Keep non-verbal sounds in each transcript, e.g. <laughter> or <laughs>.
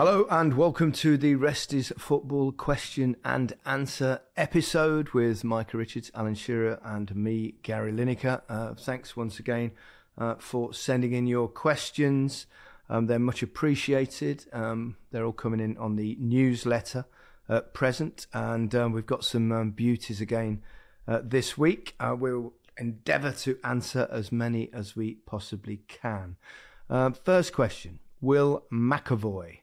Hello and welcome to the Rest is Football question and answer episode with Micah Richards, Alan Shearer, and me, Gary Lineker. Uh, thanks once again uh, for sending in your questions. Um, they're much appreciated. Um, they're all coming in on the newsletter at present, and um, we've got some um, beauties again uh, this week. Uh, we'll endeavour to answer as many as we possibly can. Uh, first question Will McAvoy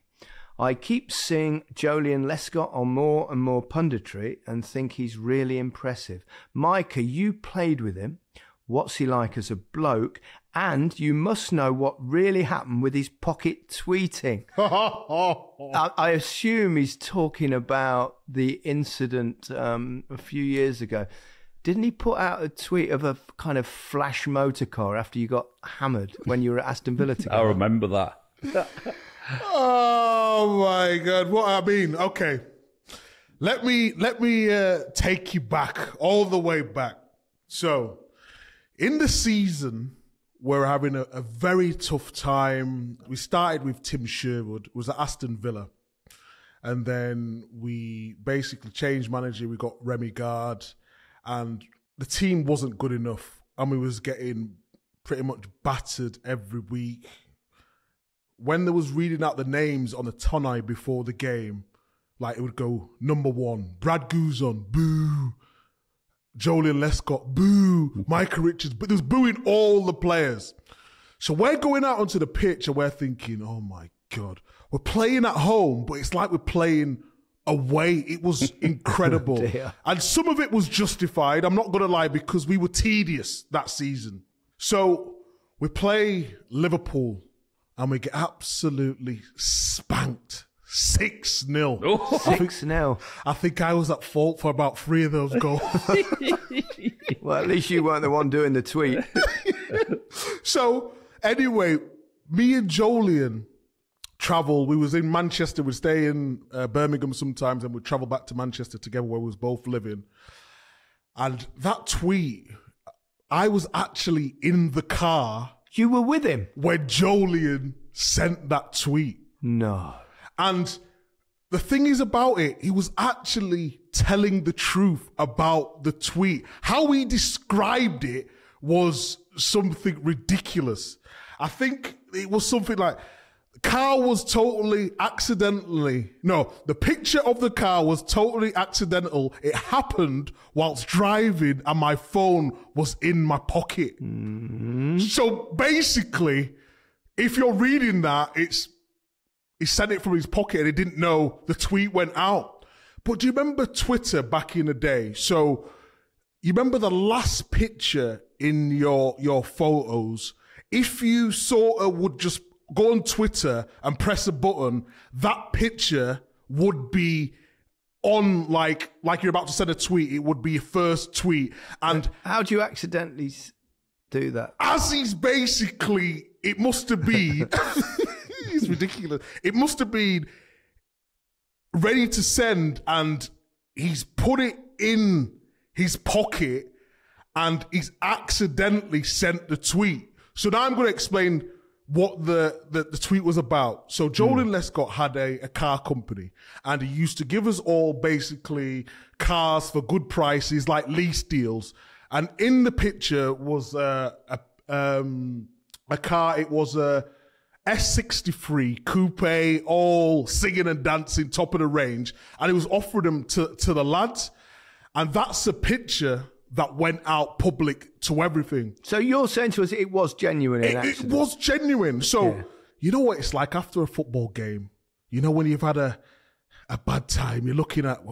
I keep seeing Joleon Lescott on more and more punditry and think he's really impressive. Micah, you played with him. What's he like as a bloke? And you must know what really happened with his pocket tweeting. <laughs> I, I, assume he's talking about the incident um, a few years ago. Didn't he put out a tweet of a kind of flash motor car after you got hammered when you were at Aston Villa <laughs> together? I remember that. Oh <laughs> my god! What I mean? Okay, let me let me uh, take you back all the way back. So, in the season, we're having a, a very tough time. We started with Tim Sherwood, was at Aston Villa, and then we basically changed manager. We got Rémi Garde, and the team wasn't good enough, and we was getting pretty much battered every week when there was reading out the names on the tannoy before the game, like it would go number one, Brad Guzan, boo. Joleon Lescott, boo. Micah Richards, but there's booing all the players. So we're going out onto the pitch and we're thinking, oh my God, we're playing at home, but it's like we're playing away. It was <laughs> oh incredible. oh and some of it was justified. I'm not going to lie because we were tedious that season. So we play Liverpool and we get absolutely spanked. 6 0. Oh. 6 0. I think I was at fault for about three of those goals. <laughs> well, at least you weren't the one doing the tweet. <laughs> so, anyway, me and Joleon travel. We was in Manchester. We'd stay in uh, Birmingham sometimes and we'd travel back to Manchester together where we was both living. And that tweet, I was actually in the car you were with him when Joleon sent that tweet. No. And the thing is about it, he was actually telling the truth about the tweet. How he described it was something ridiculous. I think it was something like car was totally accidentally no the picture of the car was totally accidental. It happened whilst driving and my phone was in my pocket. Mm-hmm. so basically if you're reading that it's he sent it from his pocket and he didn't know the tweet went out. But do you remember twitter back in the day? So you remember the last picture in your your photos? If you sort of would just go on Twitter and press a button, that picture would be on like like you're about to send a tweet. It would be your first tweet. And how do you accidentally do that? As he's basically, it must have been. <laughs> it's ridiculous. It must have been ready to send, and he's put it in his pocket, and he's accidentally sent the tweet. So now I'm going to explain what the, the, the, tweet was about. So Joleon mm. Lescott had a, a car company and he used to give us all basically cars for good prices, like lease deals. And in the picture was uh, a, um, a car. It was a S63 coupe, all singing and dancing, top of the range. And he was offering them to, to the lads. And that's a picture that went out public to everything. So you're saying to us it was genuine it, it, was genuine. So yeah. you know what it's like after a football game. You know when you've had a a bad time, you're looking at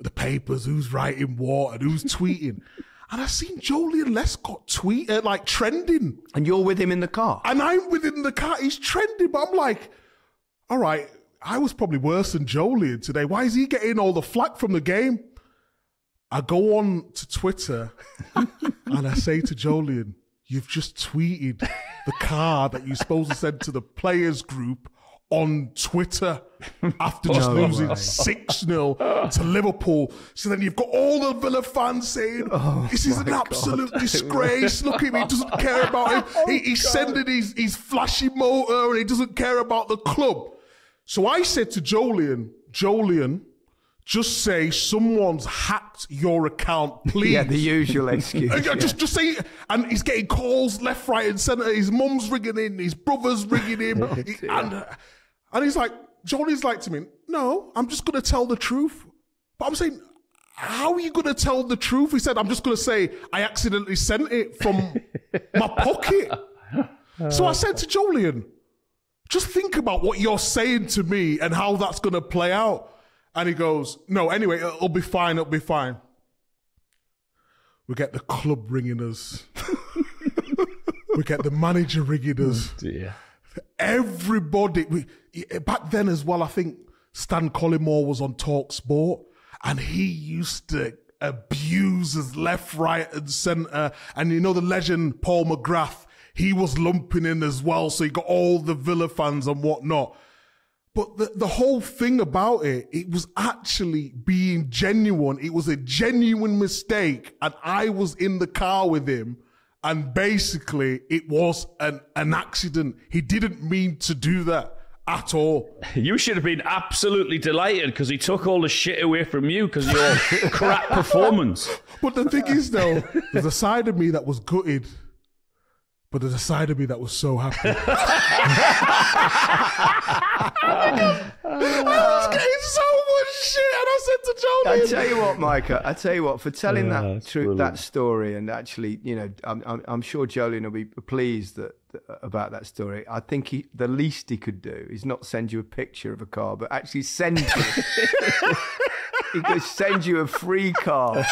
the papers, who's writing what and who's tweeting. <laughs> And I seen Joleon Lescott tweet uh, like trending. And you're with him in the car. And I'm with him in the car. He's trending, but I'm like, all right, I was probably worse than Joleon today. Why is he getting all the flack from the game? I go on to Twitter <laughs> and I say to Joleon, you've just tweeted the card that you're supposed to send to the players group on Twitter after just no losing 6 0 to Liverpool. So then you've got all the Villa fans saying, oh, This is an absolute God. disgrace. Look at him, he doesn't care about him. <laughs> Oh, he, he's God. sending his, his flashy motor and he doesn't care about the club. So I said to Joleon, Joleon, just say someone's hacked your account, please. <laughs> Yeah, the usual excuse. <laughs> Yeah. Just, just say, and he's getting calls left, right, and centre. His mum's ringing in, his brother's ringing him, <laughs> oh, He- and and he's like, Jolie's like to me, no, I'm just gonna tell the truth. But I'm saying, how are you gonna tell the truth? He said, I'm just gonna say I accidentally sent it from my pocket. So I said to Joleon, just think about what you're saying to me and how that's gonna play out. And he goes, no, anyway, it'll be fine, it'll be fine. We get the club ringing us. <laughs> we get the manager ringing us. Oh, dear. Everybody, we, back then as well, I think Stan Collymore was on Talk Sport and he used to abuse us left, right, and centre. And you know, the legend Paul McGrath, he was lumping in as well. So he got all the Villa fans and whatnot. But the, the whole thing about it, it was actually being genuine. It was a genuine mistake. And I was in the car with him. And basically, it was an, an accident. He didn't mean to do that at all. <laughs> You should have been absolutely delighted because he took all the shit away from you because of your crap performance. <laughs> But the thing is, though, there's a side of me that was gutted. But there's a side of me that was so happy. <laughs> I was getting so much shit, and I said to Joleon. I Joleon, tell you what, Micah. I tell you what, for telling Yeah, that that's tru- brilliant. that story, and actually, you know, I'm I'm, I'm sure Joleon will be pleased that, about that story. I think he, the least he could do is not send you a picture of a car, but actually send you. <laughs> <laughs> he could send you a free car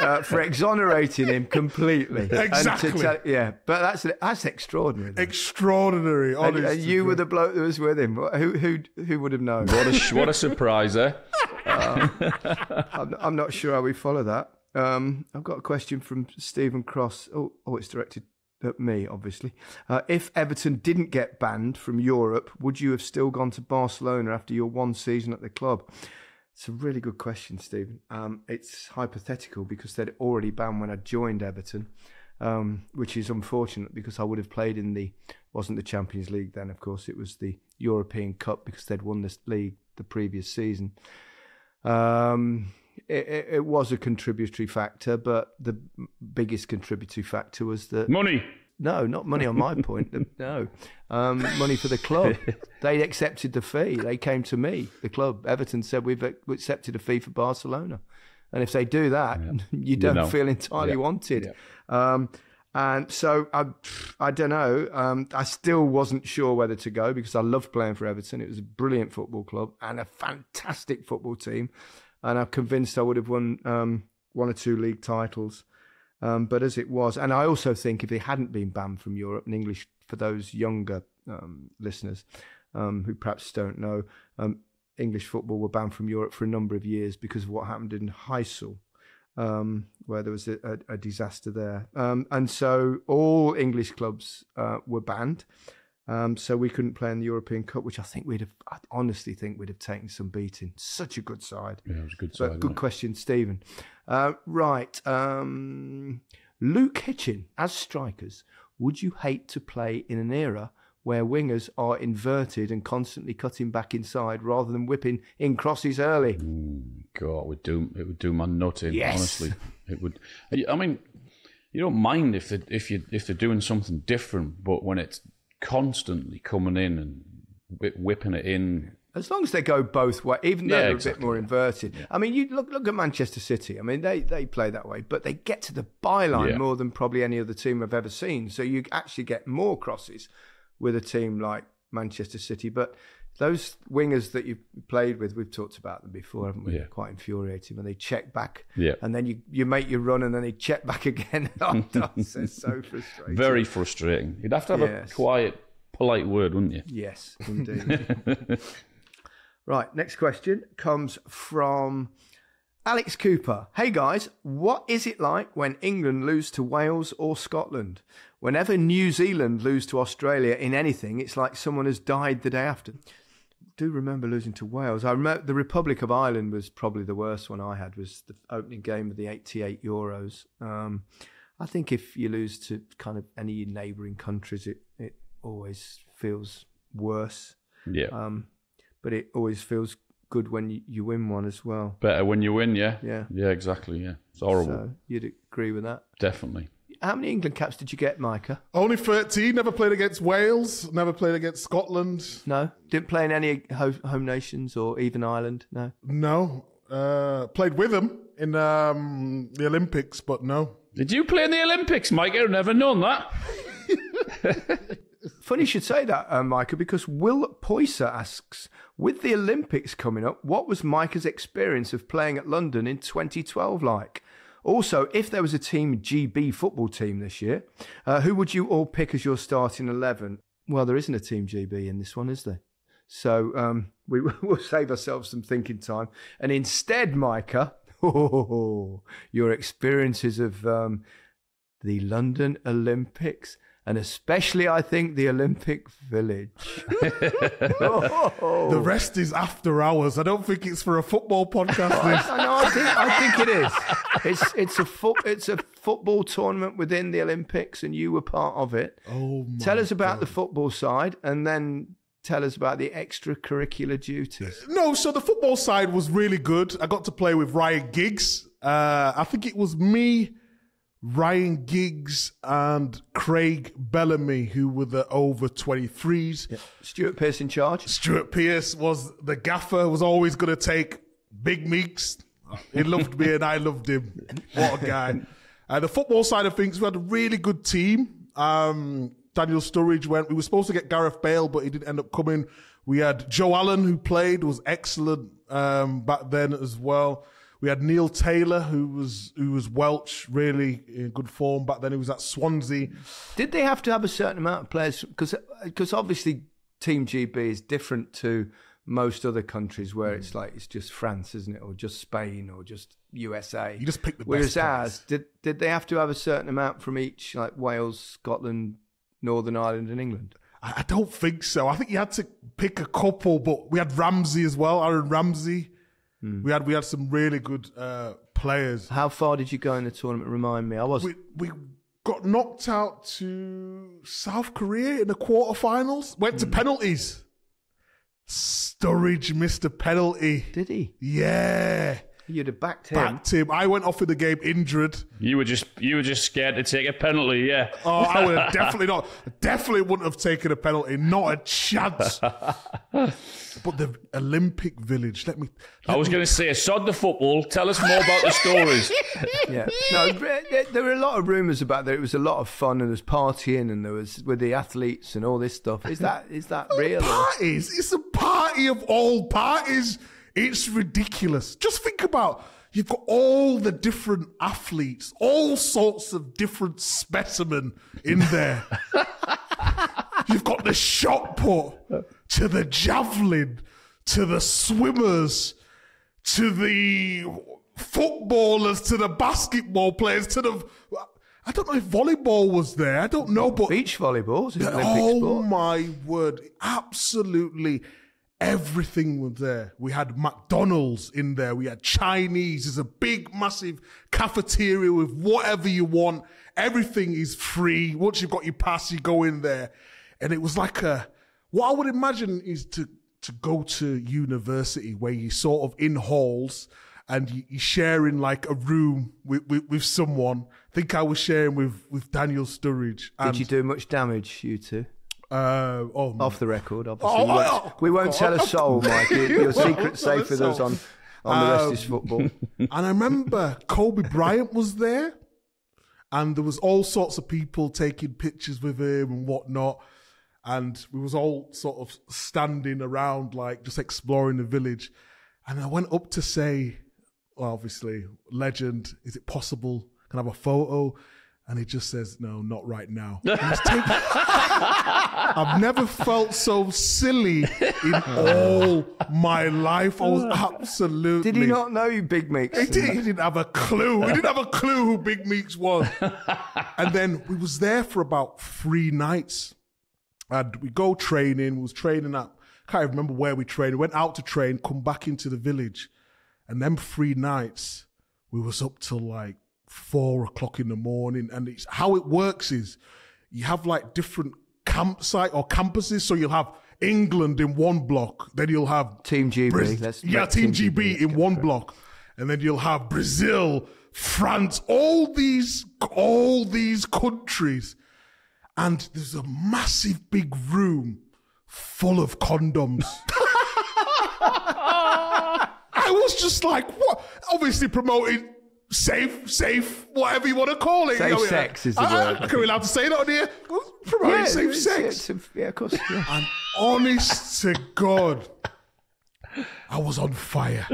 uh, for exonerating him completely. And to Exactly. tell- yeah, but that's that's extraordinary. though. extraordinary, And, honestly. and you were the bloke that was with him. Who who who would have known? What a, what a surprise, eh? I'm, I'm not sure how we follow that. Um, I've got a question from Stephen Cross. Oh, oh it's directed at me, obviously. Uh, if Everton didn't get banned from Europe, would you have still gone to Barcelona after your one season at the club? It's a really good question, Stephen. Um, it's hypothetical because they'd already banned when I joined Everton, um, which is unfortunate because I would have played in the wasn't the Champions League then, of course. It was the European Cup because they'd won this league the previous season. Um, it, it, it was a contributory factor, but the biggest contributory factor was that Money. No, not money on my point. <laughs> No, um, money for the club. <laughs> They accepted the fee. They came to me, the club. Everton said we've accepted a fee for Barcelona, and if they do that, <laughs> you don't know. feel entirely Yeah. wanted. Um, and so I, I don't know. Um, I still wasn't sure whether to go because I loved playing for Everton. It was a brilliant football club and a fantastic football team, and I'm convinced I would have won um, one or two league titles. Um, but as it was, and I also think if they hadn't been banned from Europe, and English for those younger um, listeners um, who perhaps don't know, um, English football were banned from Europe for a number of years because of what happened in Heysel, um, where there was a, a, a disaster there. Um, and so all English clubs uh, were banned. Um, so we couldn't play in the European Cup, which I think we'd have, I honestly think we'd have taken some beating. Such a good side. Yeah, it was a good side. But good question, Stephen. Uh, right. Um, Luke Hitchin, as strikers, would you hate to play in an era where wingers are inverted and constantly cutting back inside rather than whipping in crosses early? Mm, God, it would do it would do my nut in. Yes. Honestly, it would. I mean, you don't mind if they if you if they're doing something different, but when it's constantly coming in and whipping it in, As long as they go both ways, even though Yeah, they're a bit more inverted. I mean, you look look at Manchester City. I mean, they they play that way, but they get to the byline Yeah. more than probably any other team I've ever seen. So you actually get more crosses with a team like Manchester City. But those wingers that you've played with, we've talked about them before, haven't we? Yeah. Quite infuriating when they check back, Yeah. and then you, you make your run, and then they check back <laughs> again. <laughs> oh, that's it's so frustrating. very frustrating. You'd have to have Yes. a quiet, polite word, wouldn't you? Yes, <laughs> indeed. right, next question comes from Alex Cooper. Hey guys, what is it like when England lose to Wales or Scotland? Whenever New Zealand lose to Australia in anything, it's like someone has died the day after. Do remember losing to Wales. I remember the Republic of Ireland was probably the worst one I had. Was the opening game of the '88 Euros. Um, I think if you lose to kind of any neighbouring countries, it it always feels worse. Yeah. Um, but it always feels good when you, you win one as well. Better when you win, yeah. Yeah. Yeah, exactly. Yeah. It's horrible. So you'd agree with that. Definitely. How many England caps did you get, Micah? Only 13, never played against Wales, never played against Scotland. No, didn't play in any ho- home nations or even Ireland. No. No. Uh, played with them in um, the Olympics, but no. Did you play in the Olympics, Micah? I've never known that. <laughs> Funny you should say that, uh, Micah, because Will Poyser asks, with the Olympics coming up, what was Micah's experience of playing at London in 2012 like? Also, if there was a Team GB football team this year, uh, who would you all pick as your starting 11? Well, there isn't a Team GB in this one, is there? So um, <laughs> we will save ourselves some thinking time. And instead, Micah, <laughs> your experiences of um, the London Olympics and especially, I think, the Olympic Village. <laughs> The rest is after hours. I don't think it's for a football podcast. <laughs> this. I know. I think I think it is. It's it's a foot it's a football tournament within the Olympics, and you were part of it. Oh my Tell us about the football side, and then tell us about the extracurricular duties. No, so the football side was really good. I got to play with Ryan Giggs. Uh, I think it was me, Ryan Giggs, and Craig Bellamy, who were the over 23s. Stuart Pearce in charge. Stuart Pearce was the gaffer, was always going to take big meeks. He loved me and I loved him. What a guy. Uh, the football side of things, we had a really good team. Um, Daniel Sturridge went. We were supposed to get Gareth Bale, but he didn't end up coming. We had Joe Allen, who played, was excellent um, back then as well. We had Neil Taylor, who was who was Welsh, really in good form back then. He was at Swansea. Did they have to have a certain amount of players? Because because obviously Team GB is different to most other countries where it's like it's just France, isn't it, or just Spain, or just USA. You just pick the Whereas best players. ours, did did they have to have a certain amount from each, like Wales, Scotland, Northern Ireland, and England? I I don't think so. I think you had to pick a couple, but we had Ramsey as well, Aaron Ramsey. We had we had some really good uh, players. How far did you go in the tournament? Remind me. I was We we got knocked out to South Korea in the quarterfinals. Went to penalties. Sturridge missed a penalty. Did he? Yeah, You'd have backed him. backed him. I went off in the game injured. You were just you were just scared to take a penalty, yeah. Oh, I would have definitely not. Definitely wouldn't have taken a penalty. Not a chance. <laughs> but the Olympic Village. Let me. I was going to say, sod the football. Tell us more about the <laughs> stories. Yeah. No, there, there were a lot of rumours about that. It was a lot of fun and there was partying and there was with the athletes and all this stuff. Is that is that real? parties. It's a party of all parties. It's ridiculous. Just think about you've got all the different athletes, all sorts of different specimen in there. <laughs> you've got the shot put to the javelin to the swimmers to the footballers to the basketball players to the I don't know if volleyball was there. I don't know, but Beach volleyball is an Olympic oh sport. my word! Absolutely everything was there. We had McDonald's in there. We had Chinese. There's a big, massive cafeteria with whatever you want. Everything is free. Once you've got your pass, you go in there, and it was like a. What I would imagine is to to go to university where you sort of in halls and you, you're sharing like a room with, with, with someone. I think I was sharing with with Daniel Sturridge. And, Did you do much damage, you two? Uh, oh, Off the record, obviously. Oh, we won't, oh, we won't tell a soul, <laughs> Mike. Your, your secret's safe with us on, on the rest Um, is football. <laughs> and I remember Kobe Bryant was there, and there was all sorts of people taking pictures with him and whatnot. And we was all sort of standing around, like just exploring the village. And I went up to say, well, obviously, legend, is it possible? Can I have a photo? And he just says, no, not right now. <laughs> Taking- I've never felt so silly in <laughs> uh. all my life. I oh, was <laughs> absolutely. Did he not know you, Big Meeks? He, did, he didn't have a clue. He didn't have a clue who Big Meeks was. and then we was there for about three nights. And we go training. We was training up. can't even remember where we trained. We went out to train, come back into the village. And then three nights, we was up till like four o'clock in the morning. And it's how it works is you have like different campsite or campuses. So you'll have England in one block, then you'll have Team GB. Braz- Let's yeah, let Team GB let's in one for block, and then you'll have Brazil, France, all these, all these countries, and there's a massive big room full of condoms. <laughs> I was just like, what? Obviously promoting safe, safe, whatever you want to call it. Safe oh, You know, sex is the I- I- word, I Can we allowed to say that on here? Promoting Yeah, safe sex. a- yeah, of course. yeah. And honest to God, I was on fire.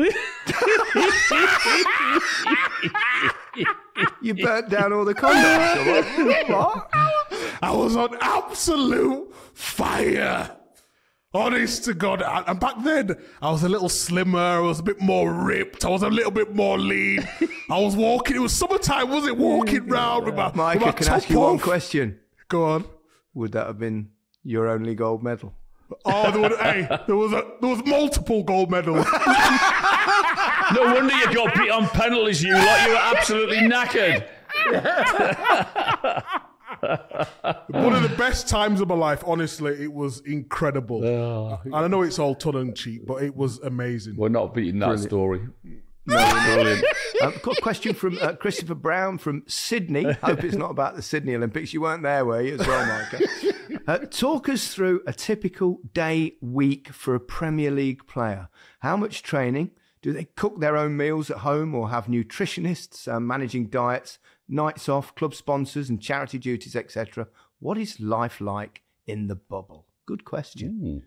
You burnt down all the condoms. what? <laughs> I was on absolute fire. Honest to God. And and back then, I was a little slimmer. I was a bit more ripped. I was a little bit more lean. <laughs> I was walking. It was summertime, was it? Walking round with my, with my Micah, can I ask top you one question? Go on. Would that have been your only gold medal? Oh, there was, hey, there was a, there was multiple gold medals. <laughs> No wonder you got beat on penalties, you like you were absolutely knackered. <laughs> One of the best times of my life. Honestly, it was incredible. And I know it's all tongue in cheek, but it was amazing. We're not beating that story. Brilliant. Um, <laughs> got a question from uh, Christopher Brown from Sydney. <laughs> Hope it's not about the Sydney Olympics. You weren't there, were you, as well, Micah? <laughs> Uh, talk us through a typical day, week for a Premier League player. How much training? Do they cook their own meals at home or have nutritionists uh, managing diets, nights off, club sponsors and charity duties, etc.? What is life like in the bubble? Good question.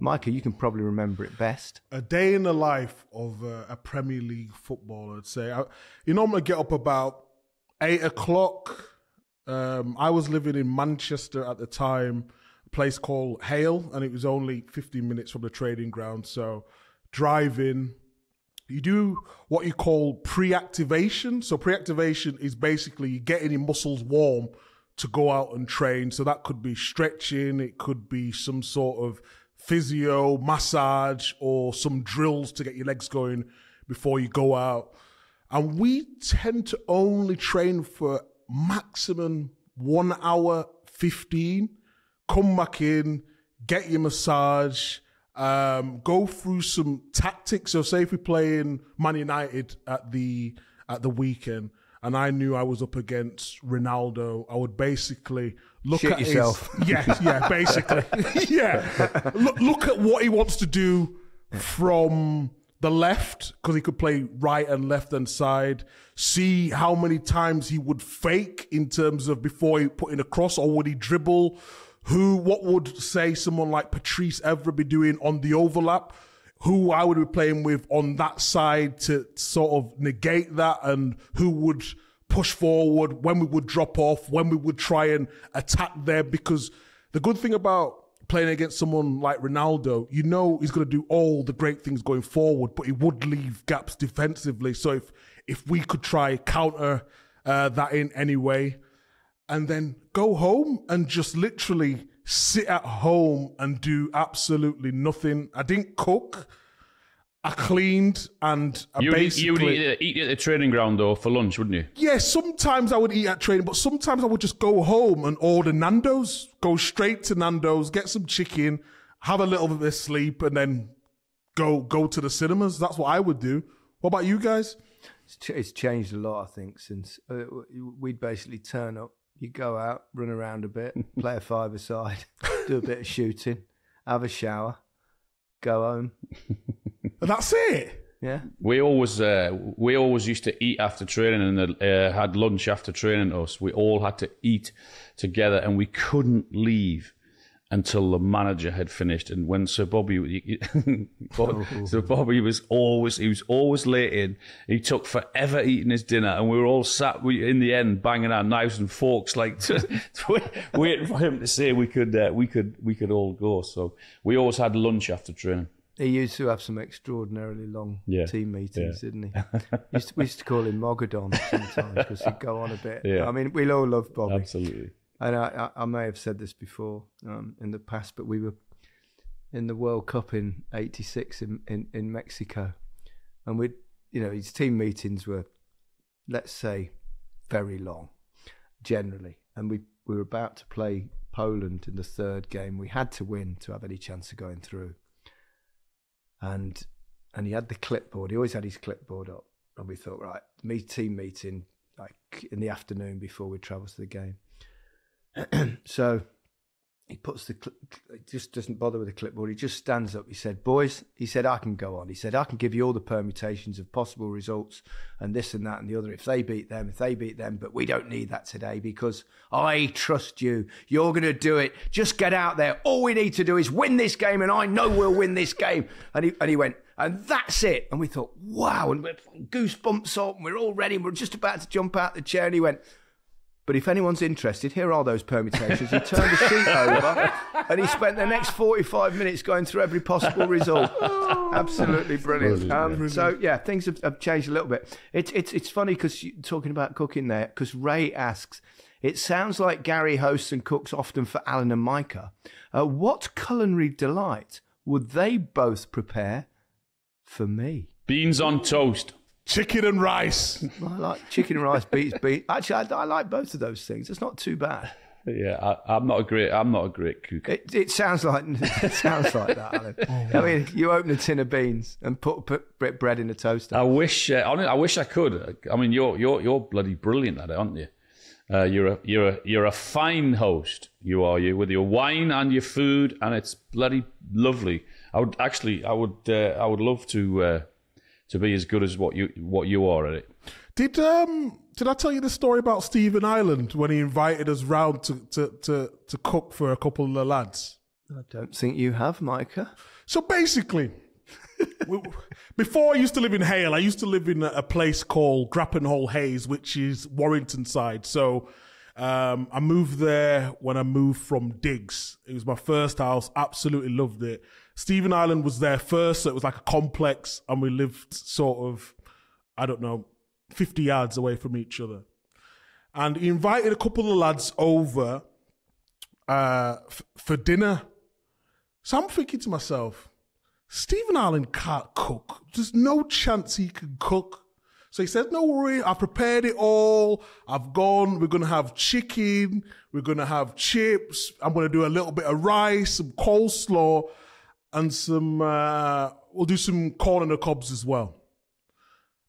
Micah, you can probably remember it best. a day in the life of uh, a Premier League footballer, I'd say. I, you normally get up about eight o'clock. Um, I was living in Manchester at the time, a place called Hale, and it was only 15 minutes from the training ground. So driving, you do what you call pre-activation. So pre-activation is basically getting your muscles warm to go out and train. So that could be stretching, it could be some sort of physio, massage, or some drills to get your legs going before you go out. And we tend to only train for maximum one hour 15. Come back in, get your massage, um, go through some tactics. So say if we're playing Man United at the at the weekend and I knew I was up against Ronaldo, I would basically look Shit at his- yourself. <laughs> yeah, yeah, basically. <laughs> yeah. Look, look at what he wants to do from the left, because he could play right and left hand side. See how many times he would fake in terms of before he put in a cross, or would he dribble? Who, what would say someone like Patrice Evra be doing on the overlap? Who I would be playing with on that side to sort of negate that, and who would push forward, when we would drop off, when we would try and attack there. Because the good thing about playing against someone like Ronaldo, you know he's going to do all the great things going forward, but he would leave gaps defensively. So if if we could try counter uh, that in any way, and then go home and just literally sit at home and do absolutely nothing. I didn't cook. I cleaned and I You would, eat, basically you would eat, eat at the training ground though for lunch, wouldn't you? yeah, sometimes I would eat at training, but sometimes I would just go home and order Nando's, go straight to Nando's, get some chicken, have a little bit of sleep, and then go go to the cinemas. That's what I would do. What about you guys? It's, ch- it's changed a lot, I think, since uh, we'd basically turn up, you go out, run around a bit, <laughs> play a five-a-side, do a bit of shooting, have a shower, go home. <laughs> And that's it. Yeah, We always uh, we always used to eat after training and uh, had lunch after training. Us, we all had to eat together, and we couldn't leave until the manager had finished. And when Sir Bobby, <laughs> Sir Bobby was always he was always late in. He took forever eating his dinner, and we were all sat. We in the end banging our knives and forks like to, <laughs> to, waiting for him to say we could uh, we could we could all go. So we always had lunch after training. he used to have some extraordinarily long Yeah, team meetings, yeah. didn't he? <laughs> used to, we used to call him Mogadon sometimes because he'd go on a bit. Yeah. I mean, we all love Bobby. Absolutely. And I, I, I may have said this before um, in the past, but we were in the World Cup in '86 in, in, in Mexico, and we, you know, his team meetings were, let's say, very long, generally, and we we were about to play Poland in the third game. We had to win to have any chance of going through. And and he had the clipboard. He always had his clipboard up. And we thought, right, me team meeting like in the afternoon before we travel to the game. <clears throat> so he puts the cl- just doesn't bother with the clipboard. He just stands up. He said, "Boys," he said, "I can go on." He said, "I can give you all the permutations of possible results and this and that and the other. If they beat them, if they beat them, but we don't need that today because I trust you. You're going to do it. Just get out there. All we need to do is win this game, and I know we'll win this game." And he and he went, and that's it. And we thought, "Wow!" And we're goosebumps up, and we're all ready. And we're just about to jump out the chair, and he went. But if anyone's interested, here are those permutations. He turned the sheet over and he spent the next 45 minutes going through every possible result. Absolutely brilliant. Um, so, yeah, things have, have, changed a little bit. It's, it's, it's funny because talking about cooking there, because Ray asks, it sounds like Gary hosts and cooks often for Alan and Micah. Uh, what culinary delight would they both prepare for me? Beans on toast. Chicken and rice. I like chicken and rice beats <laughs> beans. Actually, I, I, like both of those things. It's not too bad. Yeah, I, am not a great. I'm not a great cook. It, it sounds like <laughs> it sounds like that. Alan. Oh, I mean, you open a tin of beans and put, put bread in the toaster. I wish. Uh, I wish I could. I mean, you're you're you're bloody brilliant at it, aren't you? Uh, you're a you're a you're a fine host. You are you with your wine and your food, and it's bloody lovely. I would actually, I would, uh, I would love to uh, to be as good as what you what you are at it. Did um did I tell you the story about Stephen Ireland when he invited us round to to to, to cook for a couple of the lads? I don't think you have, Micah. So basically, <laughs> before I used to live in Hale, I used to live in a place called Grappenhall Heys, which is Warrington side. So um, I moved there when I moved from Diggs. It was my first house. Absolutely loved it. Stephen Ireland was there first, so it was like a complex, and we lived sort of, I don't know, 50 yards away from each other. And he invited a couple of lads over uh, f- for dinner. So I'm thinking to myself, Stephen Ireland can't cook. There's no chance he can cook. So he says, No worry, I've prepared it all. I've gone. We're going to have chicken. We're going to have chips. I'm going to do a little bit of rice, some coleslaw and some, uh, we'll do some corn on the cobs as well.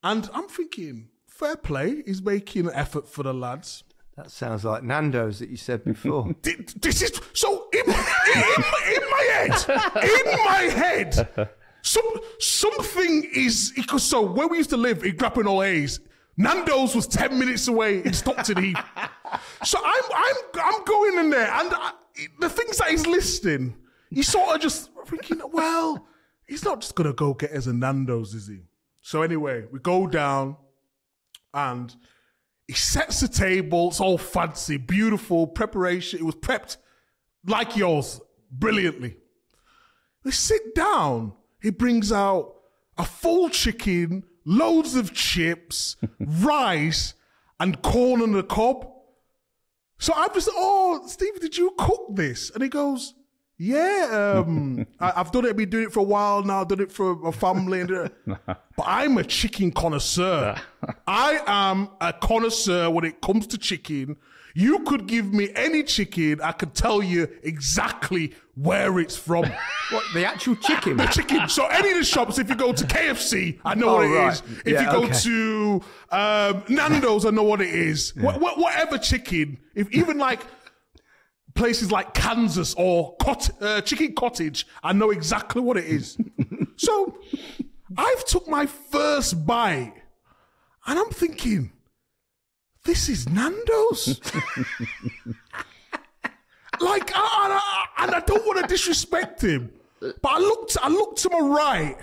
And I'm thinking, fair play, he's making an effort for the lads. That sounds like Nando's that you said before. <laughs> this is so in, in, in, my head, in my head. Some something is because so where we used to live in Grappenhall Heys, Nando's was ten minutes away in Stockton Heath. <laughs> so I'm I'm I'm going in there, and I, the things that he's listing he sort of just thinking, well, he's not just gonna go get his Nando's, is he? So anyway, we go down and he sets the table. It's all fancy, beautiful preparation. It was prepped like yours, brilliantly. We sit down. He brings out a full chicken, loads of chips, <laughs> rice, and corn on the cob. So I was, oh, Steve, did you cook this? And he goes, yeah, um, <laughs> I, have done it. Been doing it for a while now. I've done it for my family. And, <laughs> but I'm a chicken connoisseur. <laughs> I am a connoisseur when it comes to chicken. You could give me any chicken. I could tell you exactly where it's from. What, the actual chicken? the chicken. So any of the shops, if you go to KFC, I know oh, what it right. is. If yeah, you go okay. to um, Nando's, I know what it is. Yeah. Wh- wh- whatever chicken, if even like places like Kansas or cot- uh, Chicken Cottage, I know exactly what it is. <laughs> so I've took my first bite and I'm thinking, this is Nando's. <laughs> like, I, I, and I don't want to disrespect him, but I looked, I looked to my right,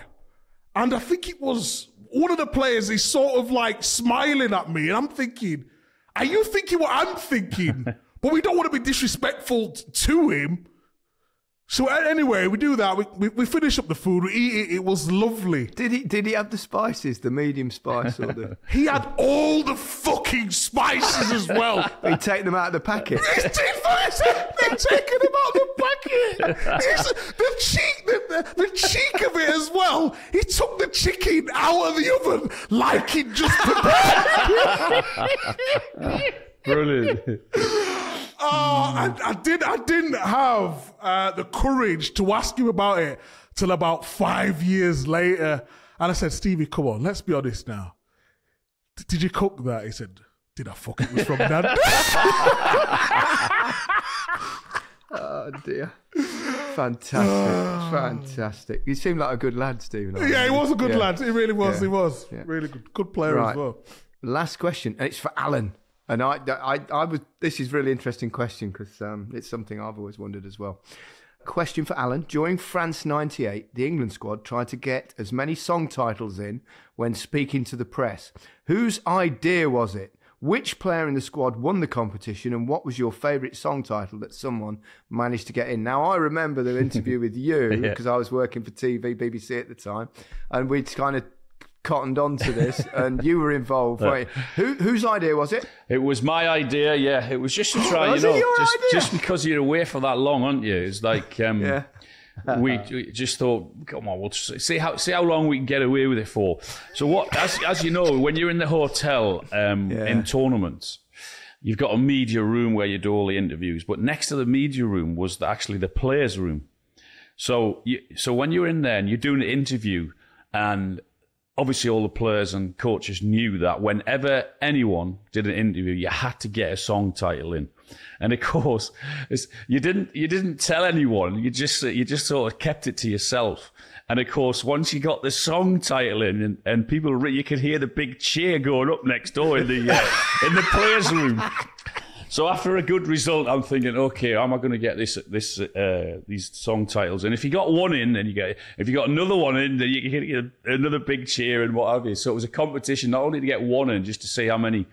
and I think it was one of the players. is sort of like smiling at me, and I'm thinking, are you thinking what I'm thinking? <laughs> but we don't want to be disrespectful to him. So anyway, we do that. We, we, we finish up the food. We eat it. It was lovely. Did he did he have the spices, the medium spice or the? <laughs> he had all the fucking spices as well. <laughs> he take them out of the packet. He's taking them out of the packet. the cheek, the, the, the, cheek of it as well. He took the chicken out of the oven like he just prepared. <laughs> Brilliant. I, I did. I didn't have uh, the courage to ask him about it till about five years later. And I said, Stevie, come on, let's be honest now. D- did you cook that? He said, Did I fuck it was from Dad? <laughs> Oh dear. Fantastic. <sighs> Fantastic. You seem like a good lad, Stephen. yeah, he was a good Yeah. lad. He really was. Yeah. He was Yeah. really good. Good player Right. as well. Last question, and it's for Alan. And I, I, I was. This is a really interesting question because um, it's something I've always wondered as well. Question for Alan: During France '98, the England squad tried to get as many song titles in when speaking to the press. Whose idea was it? Which player in the squad won the competition, and what was your favourite song title that someone managed to get in? Now, I remember the interview <laughs> with you Yeah. because I was working for TV, BBC at the time, and we'd kind of cottoned on to this, <laughs> and you were involved. Right? Who, whose idea was it? It was my idea, yeah. It was just to try, you know, just just because you're away for that long, aren't you? It's like <laughs> um, Yeah. we, we just thought, come on, we'll just see how see how long we can get away with it for. So what, as as you know, when you're in the hotel um, Yeah. in tournaments, you've got a media room where you do all the interviews, but next to the media room was the, actually the players' room. So you, so when you're in there and you're doing an interview, and obviously all the players and coaches knew that whenever anyone did an interview, you had to get a song title in. And of course, you didn't you didn't tell anyone. You just you just sort of kept it to yourself. And of course, once you got the song title in, and, and people, you could hear the big cheer going up next door in the uh, in the players' room. So after a good result, I'm thinking, okay, how am I going to get this this uh, these song titles? And if you got one in, then you get. If you got another one in, then you get another big cheer and what have you. So it was a competition not only to get one in, just to see how many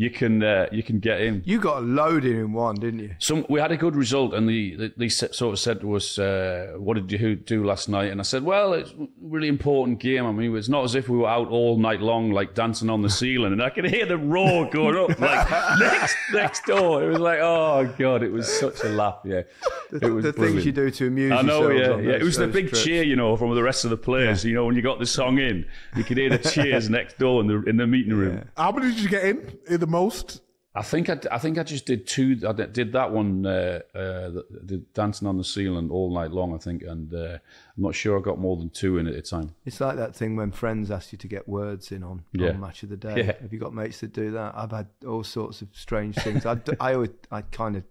you can uh, you can get in. You got a load in in one, didn't you? Some we had a good result, and the, the they s- sort of said to us, uh, "What did you do last night?" And I said, "Well, it's a really important game. I mean, it's not as if we were out all night long, like dancing on the ceiling, and I could hear the roar going up like <laughs> next next door. It was like, oh god, it was such a laugh. Yeah, The, it was the brilliant. things you do to amuse I know, yeah, yeah. those- It was the big trips. cheer, you know, from the rest of the players. You know, when you got the song in, you could hear the cheers next door in the in the meeting room. How many did you get in? In the most? I think I, I think I just did two. I did did that one, uh, uh, the dancing on the ceiling all night long. I think, and uh, I'm not sure I got more than two in at a time. It's like that thing when friends ask you to get words in on, Yeah. on Match of the Day. <laughs> Yeah. Have you got mates that do that? I've had all sorts of strange things. <laughs> I, I always, I kind of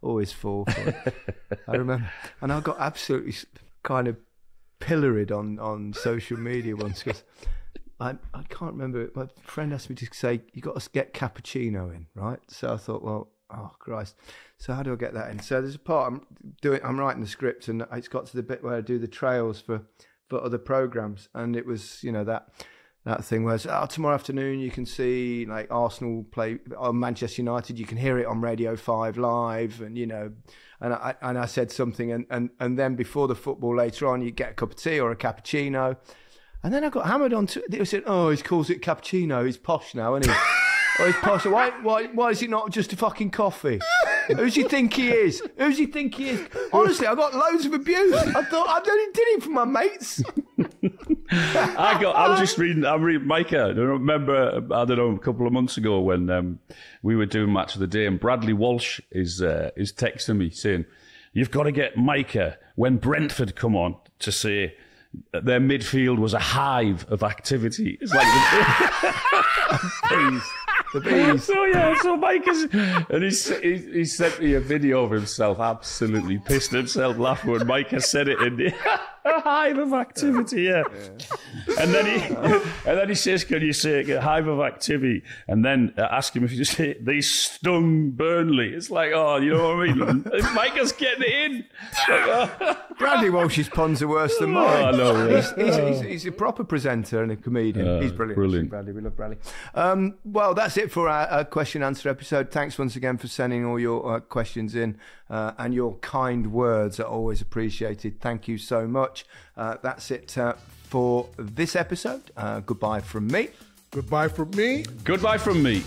always fall for it. <laughs> I remember, and I got absolutely kind of pilloried on, on social media once because I, I can't remember. My friend asked me to say, you got to get cappuccino in, right? So I thought, well, oh Christ. So how do I get that in? So there's a part I'm doing. I'm writing the script, and it's got to the bit where I do the trails for for other programs, and it was you know that that thing where it's, oh, tomorrow afternoon you can see like Arsenal play on Manchester United. You can hear it on Radio Five live, and you know, and I and I said something, and and and then before the football later on, you get a cup of tea or a cappuccino. And then I got hammered on. To, they said, "Oh, he calls it cappuccino. He's posh now, isn't he? <laughs> oh, he's posh. Why, why, why is it not just a fucking coffee? Who's he think he is? Who's he think he is? Honestly, I got loads of abuse. I thought I only did it for my mates. <laughs> I got. I'm just reading. I'm reading Micah. I remember. I don't know. A couple of months ago when um, we were doing match of the day, and Bradley Walsh is uh, is texting me saying, "You've got to get Micah when Brentford come on to say." Their midfield was a hive of activity. It's like Bees, the bees. So oh, yeah, so Mike is, and he's, he, he sent me a video of himself absolutely pissed himself laughing when Mike has said it in the a <laughs> hive of activity, yeah. And then he, <laughs> and then he says, "Can you say a hive of activity?" And then uh, ask him if you say they stung Burnley. It's like, oh, you know what I mean? <laughs> Mike is getting it in. Like, oh. Bradley Walsh's puns are worse than Oh, mine. I know, yeah. he's, he's, he's, he's a proper presenter and a comedian. Uh, he's brilliant. brilliant. Bradley, we love Bradley. Um, well, that's it for our, our question answer episode. Thanks once again for sending all your uh, questions in, uh, and your kind words are always appreciated. Thank you so much. Uh, that's it uh, for this episode. Uh, goodbye from me. Goodbye from me. Goodbye from me.